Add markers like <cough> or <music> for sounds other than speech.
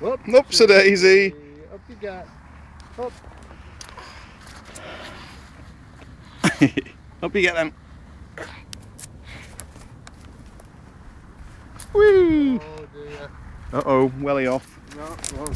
Whoops. Whoops a daisy. Up you got. Up. <laughs> Up you get them. Woo! Oh dear. Uh oh, welly off. No, well,